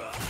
Ugh.